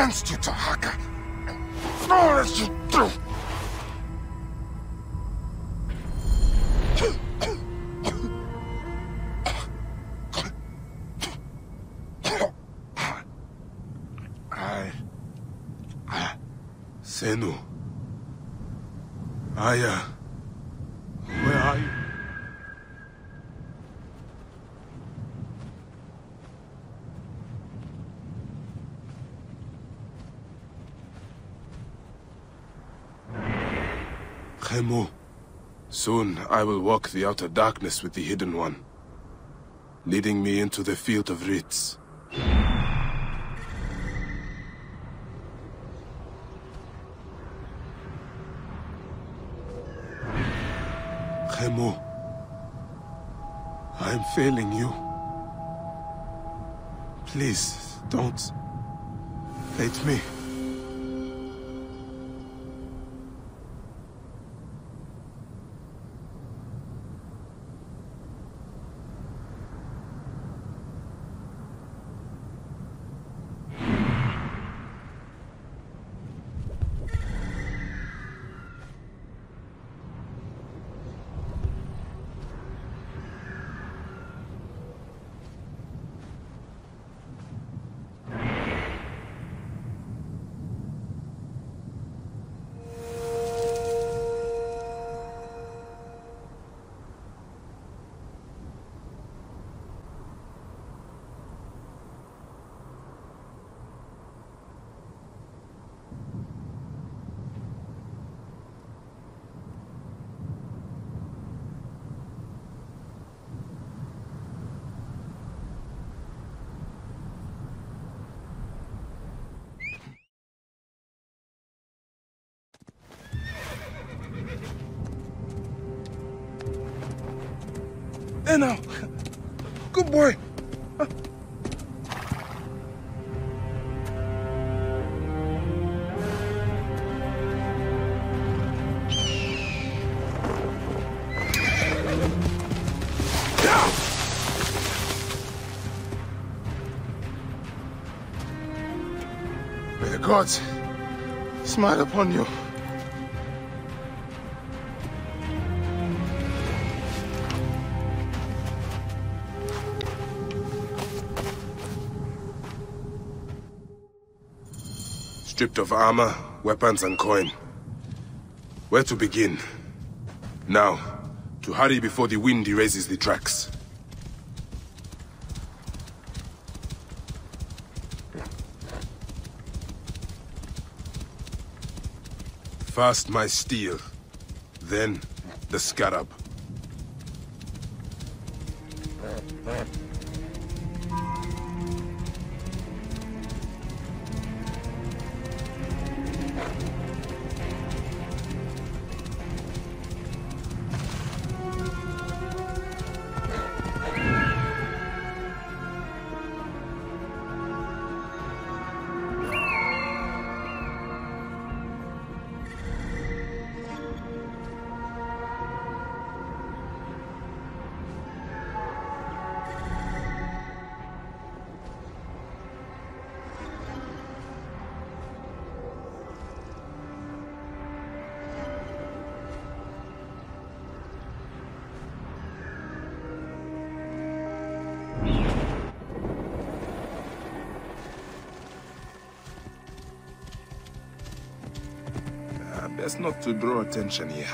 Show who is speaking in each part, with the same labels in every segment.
Speaker 1: against you, Tahaka. All that you do. I... I... Senu. Aya. Where are you? Khemu. Soon I will walk the outer darkness with the Hidden One, leading me into the field of Reeds. Khemu. I am failing you. Please, don't... hate me. Good boy! May the gods smile upon you. Stripped of armor, weapons, and coin. Where to begin? Now, to hurry before the wind erases the tracks. First my steel, then the scarab. Best not to draw attention here.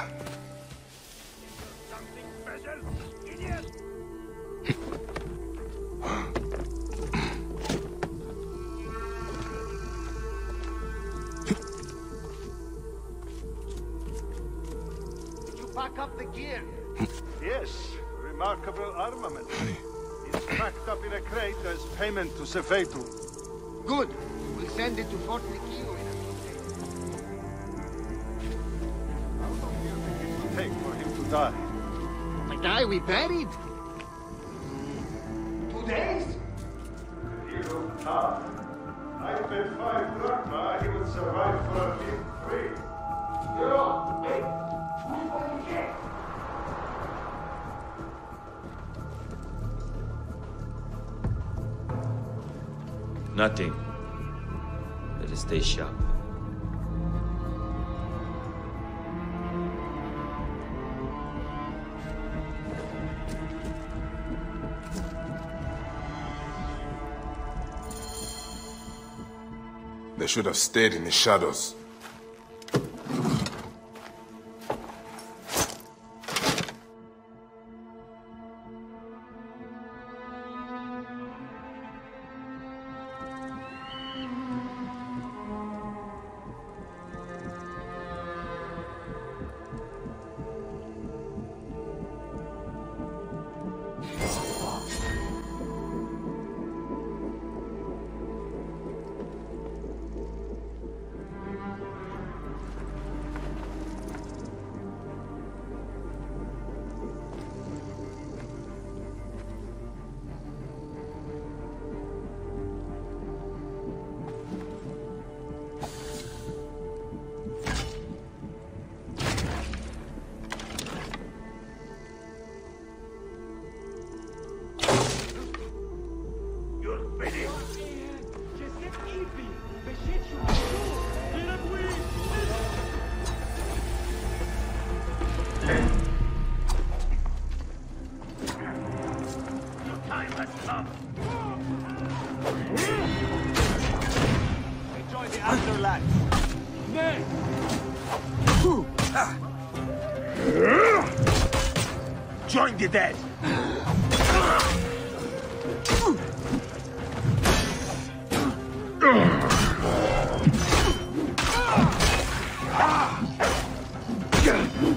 Speaker 2: Did you pack up the gear. yes, remarkable armament. It's packed up in a crate as payment to Sefetu.
Speaker 3: Nothing. to stay sharp.
Speaker 1: They should have stayed in the shadows.
Speaker 4: The dead.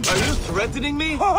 Speaker 3: Are you threatening me?
Speaker 1: Oh,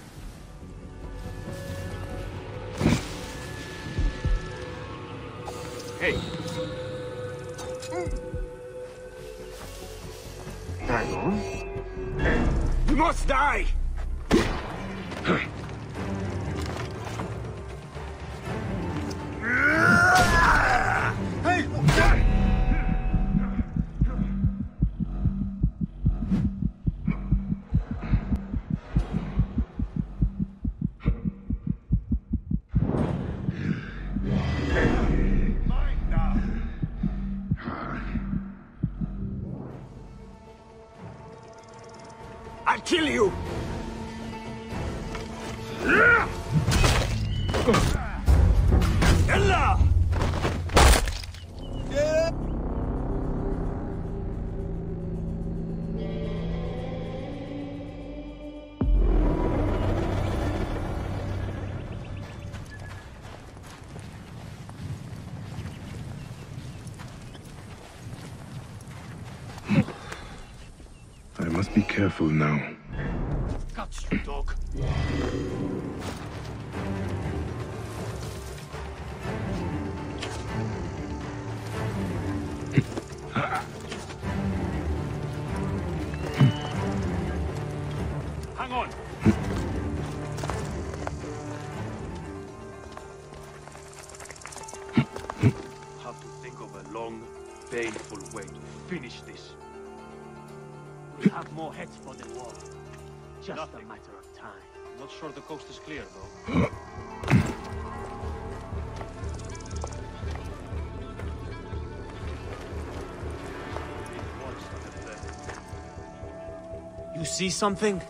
Speaker 4: Yalla!
Speaker 1: I must be careful now.
Speaker 4: Guts, you dog.
Speaker 2: Just
Speaker 4: Nothing.
Speaker 2: a matter of time.
Speaker 4: I'm not sure the coast is clear, though.
Speaker 2: You see something?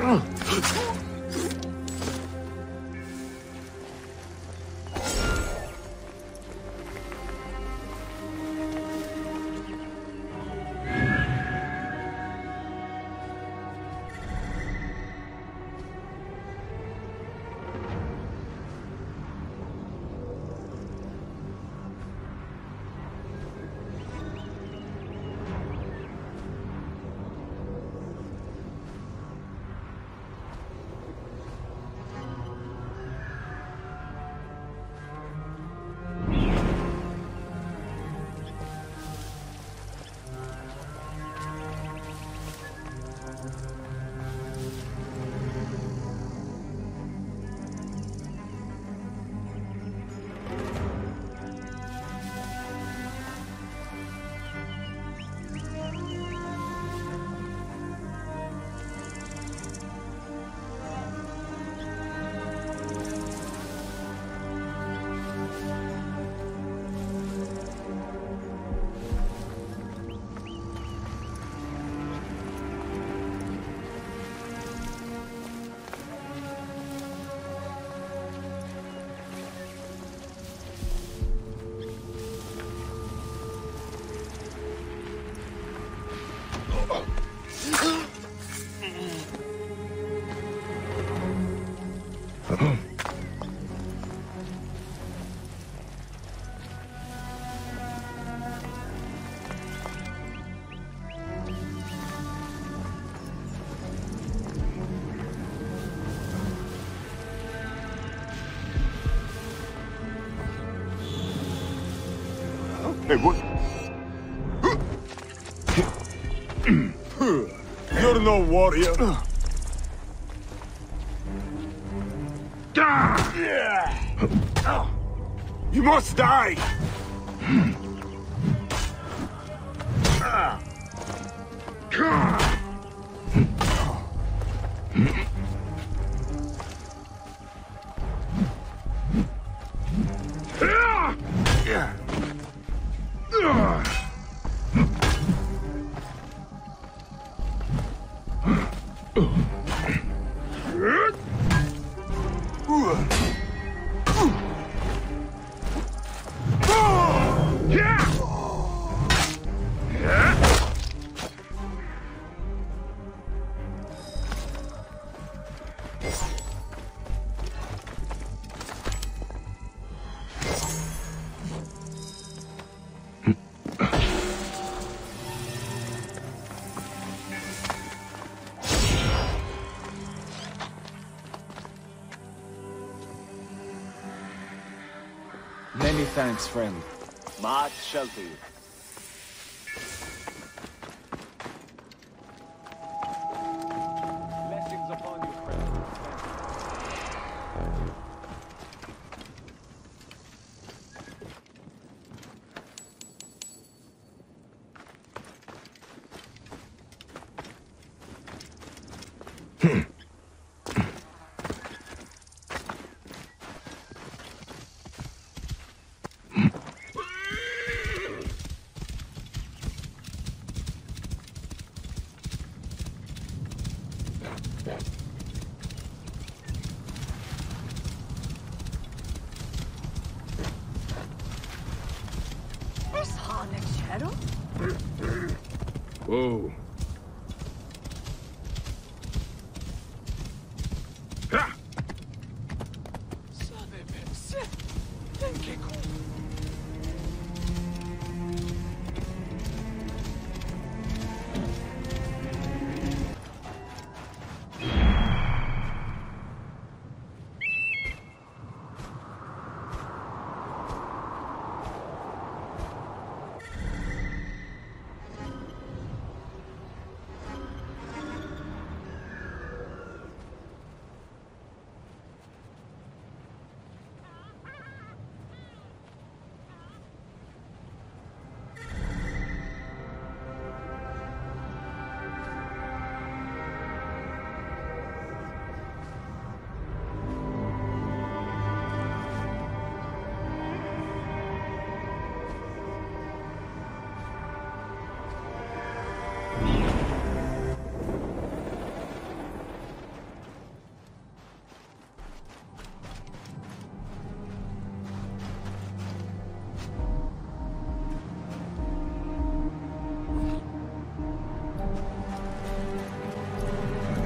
Speaker 1: うん。No warrior. You must die! Hmm.
Speaker 3: Many thanks, friend.
Speaker 4: Much shelter you.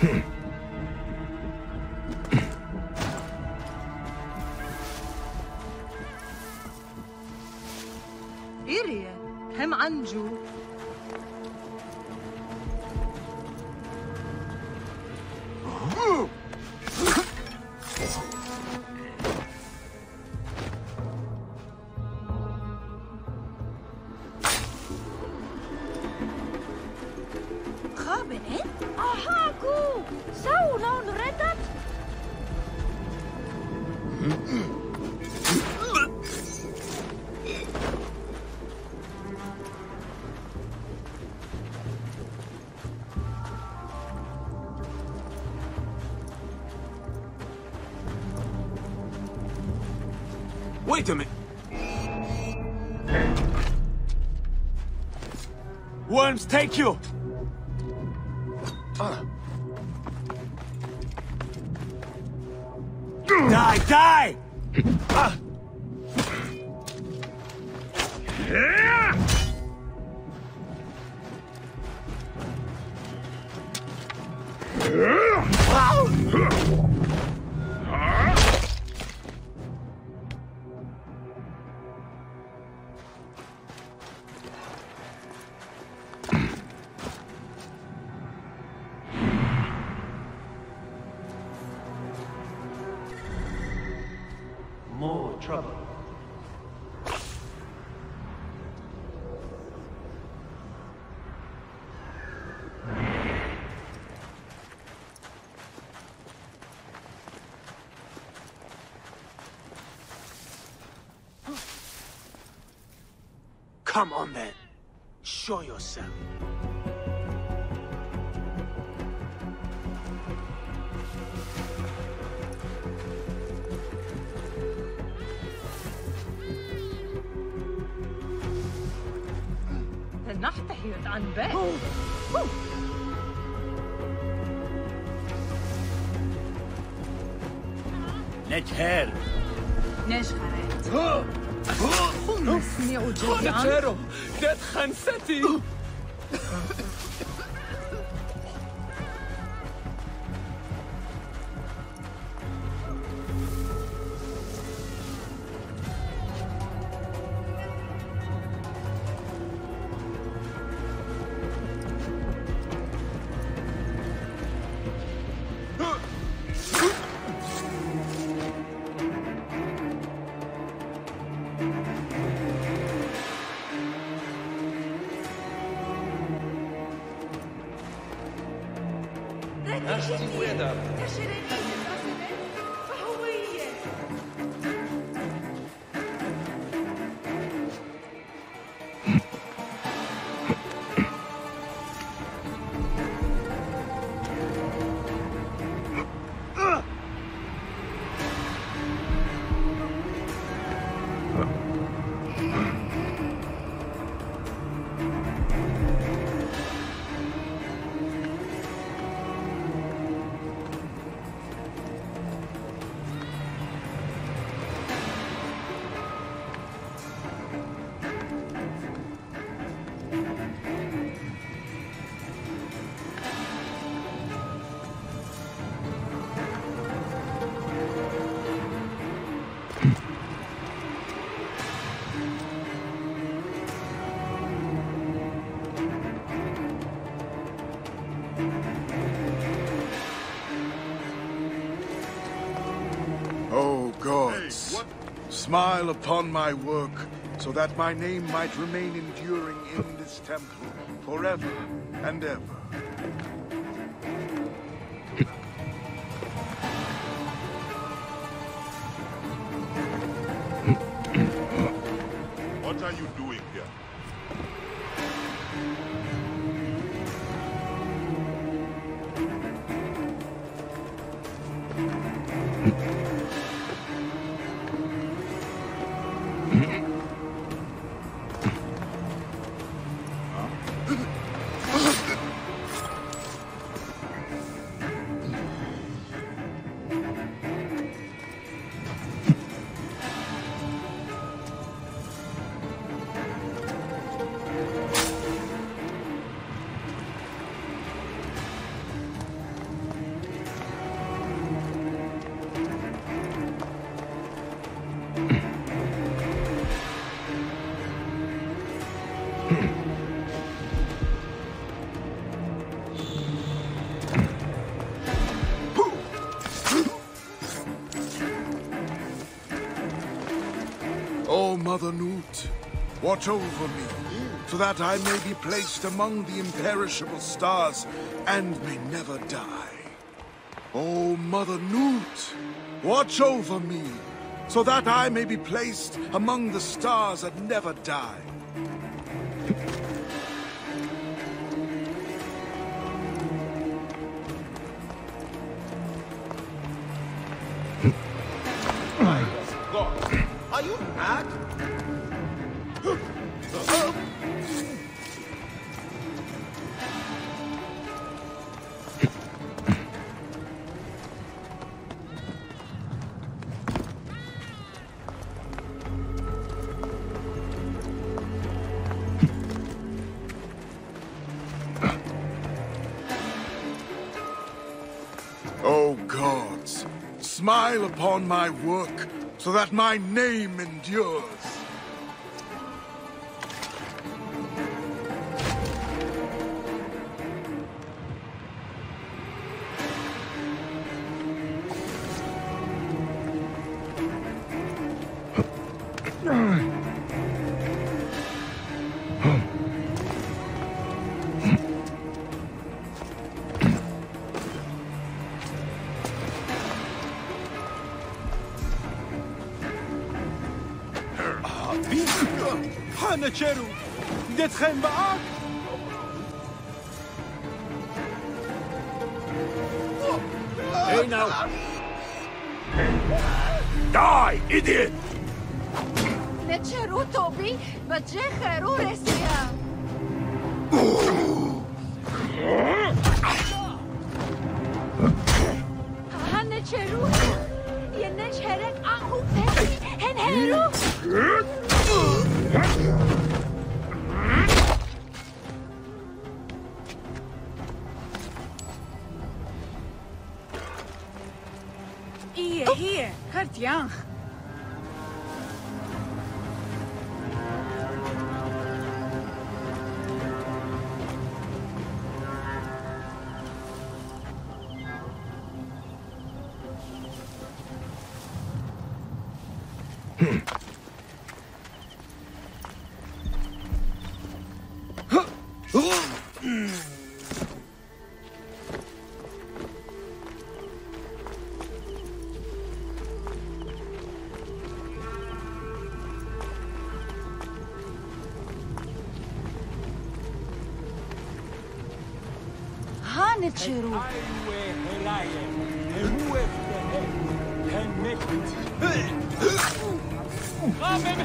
Speaker 4: Hmm. Take you! Die, die! Ah. Come on then. Show yourself.
Speaker 5: The night hield
Speaker 4: aan
Speaker 5: bed. Oh. Oh.
Speaker 6: Let help. Nescharret. Oh. مسمع جيد عنك خنستی؟ gods.
Speaker 7: Smile upon my work, so that my name might remain enduring in this temple, forever and ever. O Mother Nut, watch over me, so that I may be placed among the imperishable stars and may never die. Oh, Mother Nut, watch over me, so that I may be placed among the stars and never die. Smile upon my work, so that my name endures.
Speaker 8: Cheru,
Speaker 6: dit geen
Speaker 5: beaam! Cicero.
Speaker 6: Ramme!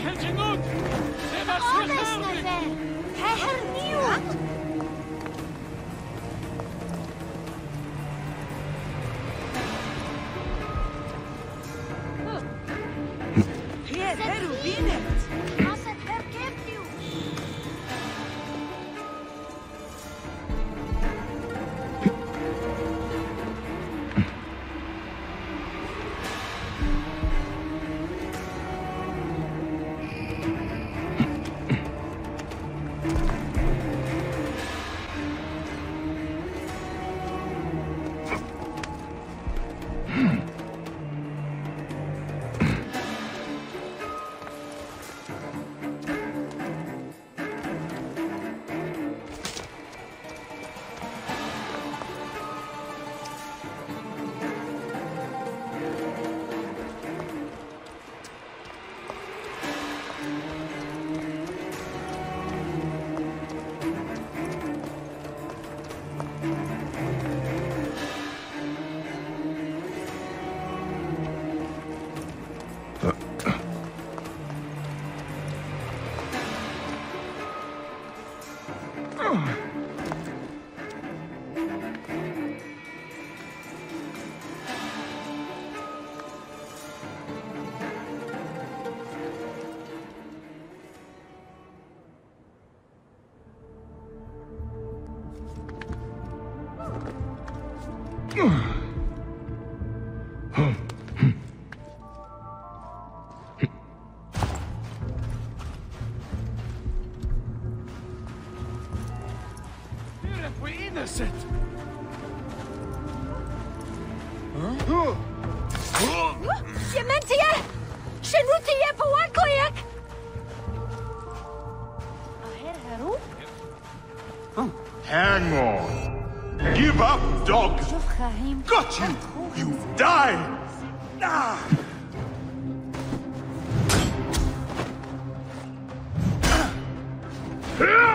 Speaker 6: Shenrutia Pawakliak! Aheru?
Speaker 3: Hang on. Give up, dog. Got you. You die. Ah.
Speaker 5: Hand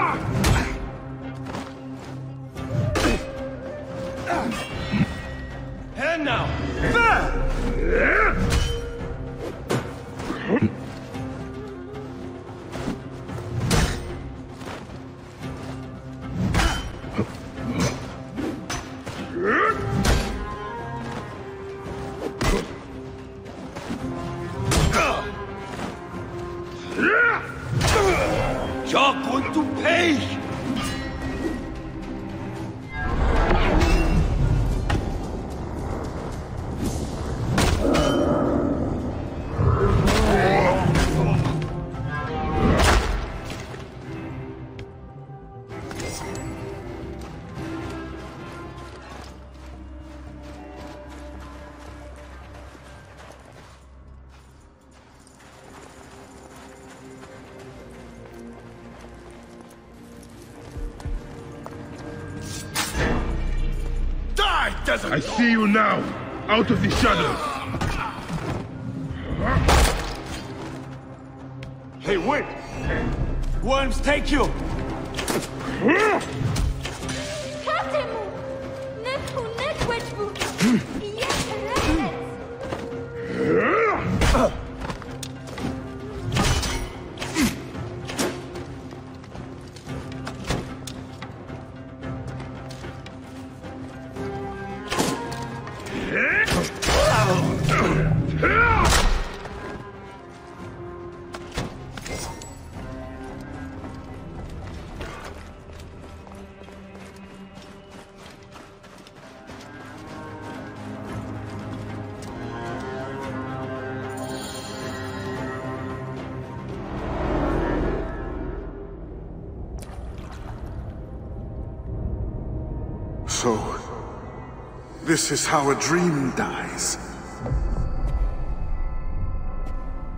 Speaker 3: Desert.
Speaker 1: I see you now, out of the shadows.
Speaker 3: Hey, wait.
Speaker 5: Worms take you.
Speaker 7: This is how a dream dies.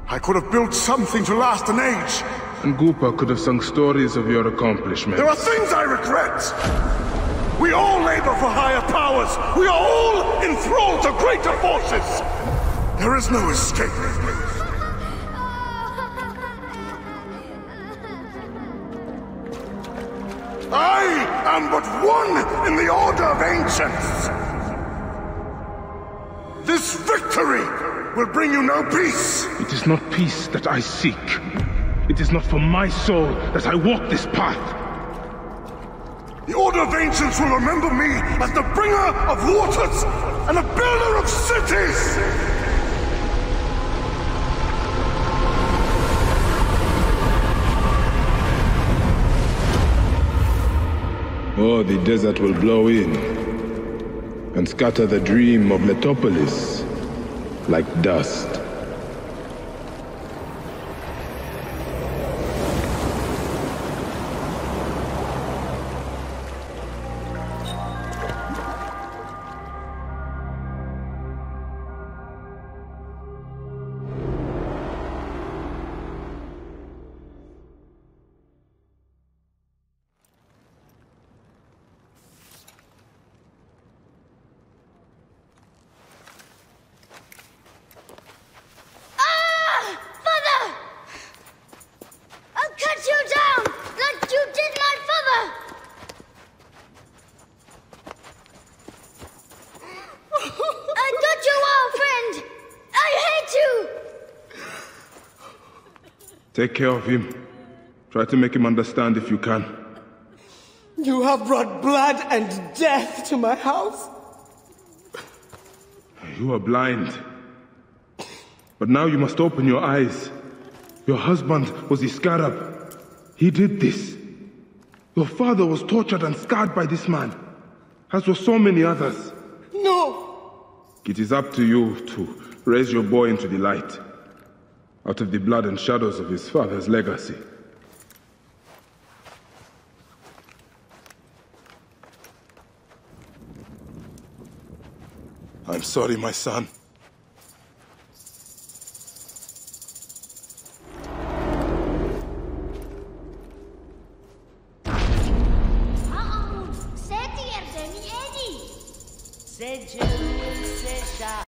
Speaker 7: I could have built something to last an age.
Speaker 1: And Goopa could have sung stories of your accomplishments.
Speaker 7: There are things I regret. We all labor for higher powers. We are all enthralled to greater forces. There is no escape. I am but one in the Order of Ancients. Bring you no peace.
Speaker 1: It is not peace that I seek. It is not for my soul that I walk this path.
Speaker 7: The Order of Ancients will remember me as the bringer of waters and the builder of cities.
Speaker 1: Oh, the desert will blow in and scatter the dream of Metopolis like dust. Take care of him. Try to make him understand if you can.
Speaker 9: You have brought blood and death to my house.
Speaker 1: You are blind. But now you must open your eyes. Your husband was the scarab. He did this. Your father was tortured and scarred by this man, as were so many others.
Speaker 9: No!
Speaker 1: It is up to you to raise your boy into the light, out of the blood and shadows of his father's legacy. I'm sorry, my son.